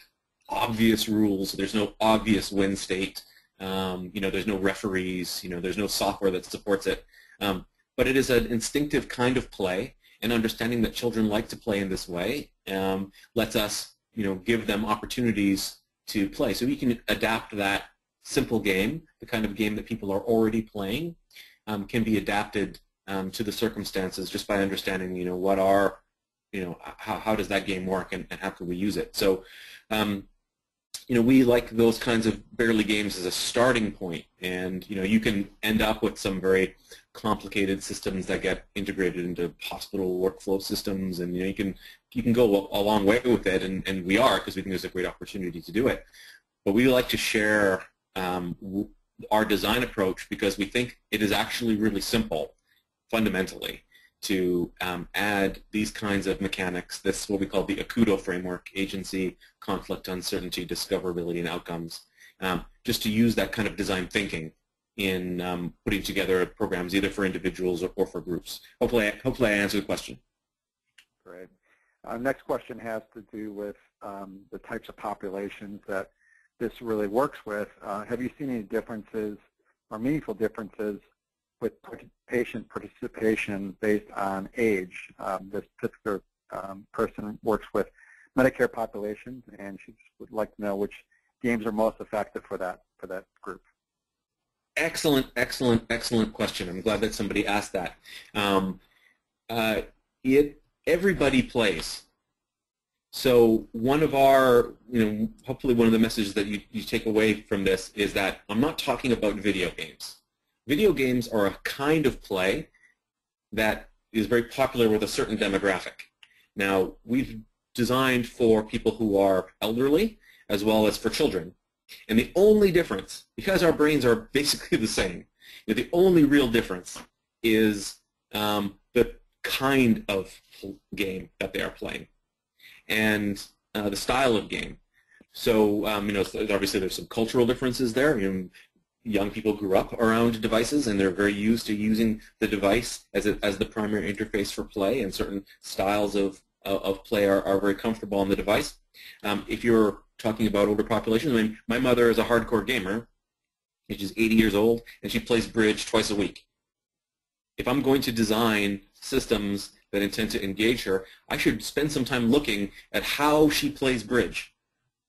obvious rules. There's no obvious win state. Um, you know, there's no referees. You know, there's no software that supports it. Um, but it is an instinctive kind of play, and understanding that children like to play in this way um, lets us, you know, give them opportunities to play. So we can adapt that simple game, the kind of game that people are already playing, um, can be adapted um, to the circumstances just by understanding, you know, what are, you know, how, how does that game work and, and how can we use it. So um, you know, we like those kinds of barely games as a starting point, and you know, you can end up with some very complicated systems that get integrated into hospital workflow systems, and you know, you can you can go a long way with it, and, and we are because we think there's a great opportunity to do it. But we like to share um, our design approach because we think it is actually really simple, fundamentally, to um, add these kinds of mechanics, this what we call the ACUDO framework, agency, conflict, uncertainty, discoverability, and outcomes, um, just to use that kind of design thinking in um, putting together programs either for individuals or, or, for groups. Hopefully, I, hopefully I answered the question. Great. Uh, next question has to do with um, the types of populations that this really works with. Uh, have you seen any differences or meaningful differences with patient participation based on age? Um, this particular um, person works with Medicare populations, and she would like to know which games are most effective for that for that group. Excellent, excellent, excellent question. I'm glad that somebody asked that. Um, uh, it everybody plays. So one of our, you know, hopefully one of the messages that you, you take away from this is that I'm not talking about video games. Video games are a kind of play that is very popular with a certain demographic. Now, we've designed for people who are elderly as well as for children. And the only difference, because our brains are <laughs> basically the same, you know, the only real difference is um, the kind of game that they are playing and uh, the style of game. So, um, you know, obviously there's some cultural differences there. You know, young people grew up around devices and they're very used to using the device as, a, as the primary interface for play and certain styles of, of play are, are very comfortable on the device. Um, if you're talking about older populations, I mean, my mother is a hardcore gamer. She's 80 years old and she plays bridge twice a week. If I'm going to design systems that intend to engage her, I should spend some time looking at how she plays bridge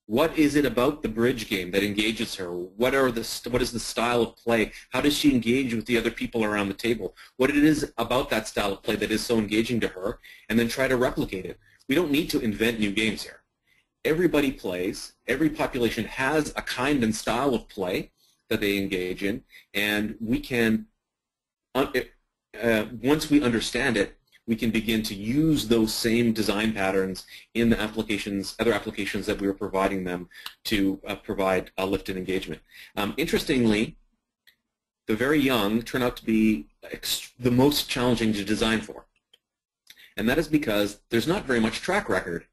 what is it about the bridge game that engages her? What are the what is the style of play? How does she engage with the other people around the table? What it is about that style of play that is so engaging to her, and then try to replicate it. We don't need to invent new games here. Everybody plays. Every population has a kind and style of play that they engage in, and we can, uh, once we understand it, we can begin to use those same design patterns in the applications, other applications that we were providing them to uh, provide a lift in engagement. Um, interestingly, the very young turn out to be the most challenging to design for. And that is because there's not very much track record.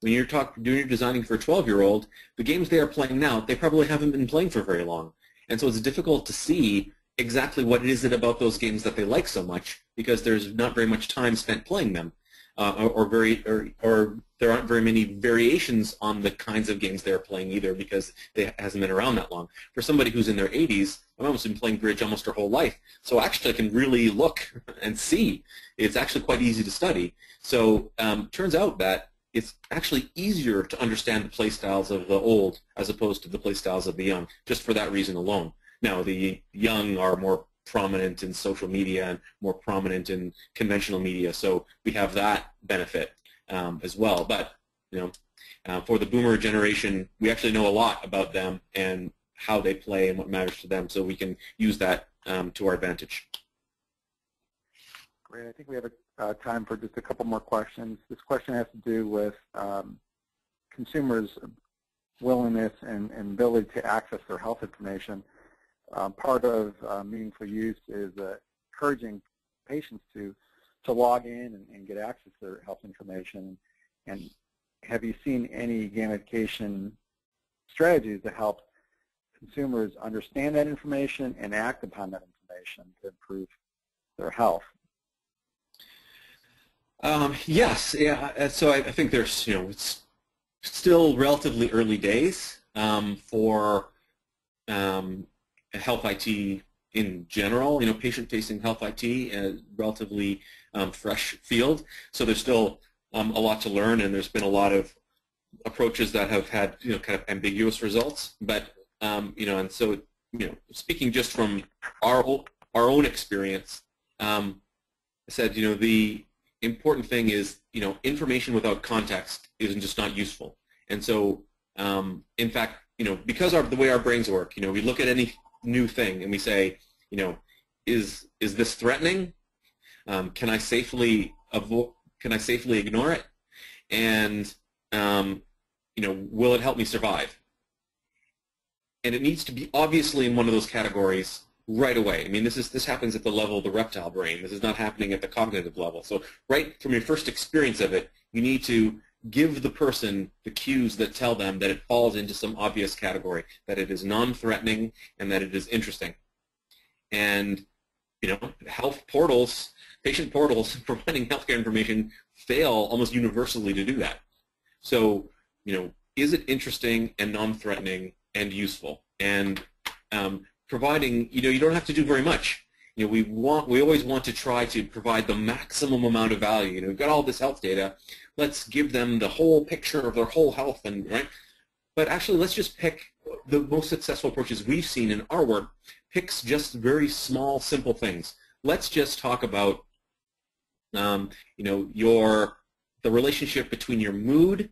When you're talk, doing your designing for a 12-year-old, the games they are playing now, they probably haven't been playing for very long. And so it's difficult to see exactly what is it about those games that they like so much because there's not very much time spent playing them, uh, or, or, very or, or there aren't very many variations on the kinds of games they're playing either because it hasn't been around that long. For somebody who's in their 80s, I've almost been playing bridge almost her whole life, so actually I can really look <laughs> and see. It's actually quite easy to study. So um, turns out that it's actually easier to understand the play styles of the old as opposed to the play styles of the young, just for that reason alone. Now, the young are more prominent in social media and more prominent in conventional media, so we have that benefit um, as well. But you know, uh, for the boomer generation, we actually know a lot about them and how they play and what matters to them, so we can use that um, to our advantage. Great. I think we have a, uh, time for just a couple more questions. This question has to do with um, consumers' willingness and, and ability to access their health information. Um, part of uh, meaningful use is uh, encouraging patients to to log in and, and, get access to their health information. And have you seen any gamification strategies to help consumers understand that information and act upon that information to improve their health? Um, yes, yeah. Uh, so I, I, think there's, you know, it's still relatively early days um, for um, health IT in general. You know, patient-facing health IT is a relatively um, fresh field, so there's still um, a lot to learn, and there's been a lot of approaches that have had you know kind of ambiguous results. But um, you know, and so you know, speaking just from our our own experience, um, I said you know the important thing is you know information without context is just not useful, and so um, in fact you know because of the way our brains work, you know, we look at any new thing and we say, you know, is is this threatening? Um, can I safely avoid? Can I safely ignore it? And um, you know, will it help me survive? And it needs to be obviously in one of those categories right away. I mean, this is this happens at the level of the reptile brain. This is not happening at the cognitive level. So right from your first experience of it, you need to give the person the cues that tell them that it falls into some obvious category, that it is non-threatening and that it is interesting. And you know, health portals, patient portals <laughs> providing healthcare information fail almost universally to do that. So, you know, is it interesting and non-threatening and useful? And um, providing, you know, you don't have to do very much. You know, we want, we always want to try to provide the maximum amount of value. You know, we've got all this health data. Let's give them the whole picture of their whole health, and right. But actually, let's just pick the most successful approaches we've seen in our work. Picks just very small, simple things. Let's just talk about, um, you know, your the relationship between your mood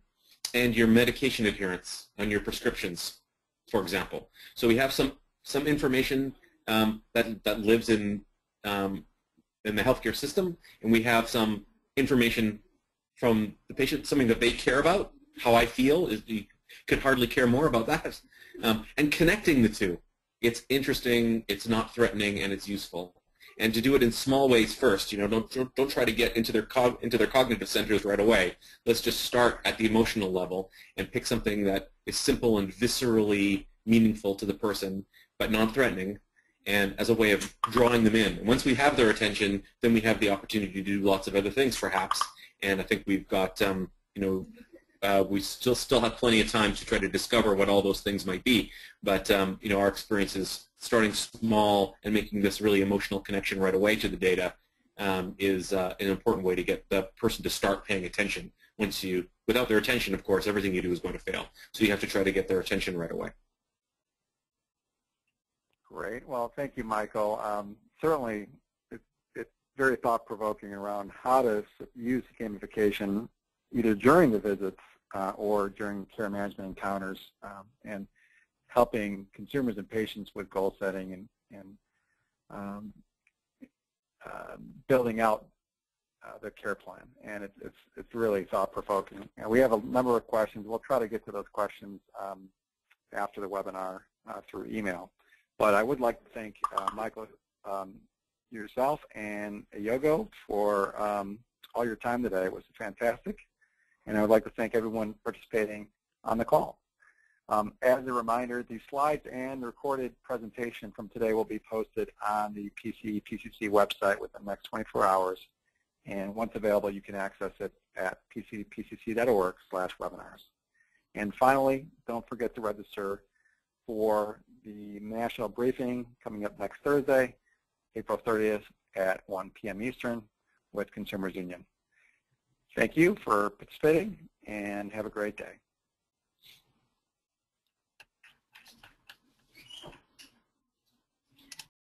and your medication adherence on your prescriptions, for example. So we have some some information um, that that lives in um, in the healthcare system, and we have some information from the patient, something that they care about. How I feel is you could hardly care more about that. Um, and connecting the two, it's interesting, it's not threatening, and it's useful. And to do it in small ways first, you know, don't don't, try to get into their cog, into their cognitive centers right away. Let's just start at the emotional level and pick something that is simple and viscerally meaningful to the person, but non-threatening, and as a way of drawing them in. And once we have their attention, then we have the opportunity to do lots of other things, perhaps. And I think we've got, um, you know, uh, we still still have plenty of time to try to discover what all those things might be. But um, you know, our experience is starting small and making this really emotional connection right away to the data um, is uh, an important way to get the person to start paying attention. Once you, without their attention, of course, everything you do is going to fail. So you have to try to get their attention right away. Great. Well, thank you, Michael. Um, certainly, very thought-provoking around how to use gamification either during the visits uh, or during care management encounters um, and helping consumers and patients with goal setting and, and um, uh, building out uh, the care plan. And it's, it's, it's really thought-provoking. And we have a number of questions. We'll try to get to those questions um, after the webinar uh, through email. But I would like to thank uh, Michael, um, yourself, and Ayogo for um, all your time today. It was fantastic. And I would like to thank everyone participating on the call. Um, as a reminder, the slides and the recorded presentation from today will be posted on the PC PCC website within the next 24 hours. And once available, you can access it at pcpcc.org slash webinars. And finally, don't forget to register for the national briefing coming up next Thursday, April 30th at 1 p.m. Eastern with Consumers Union. Thank you for participating and have a great day.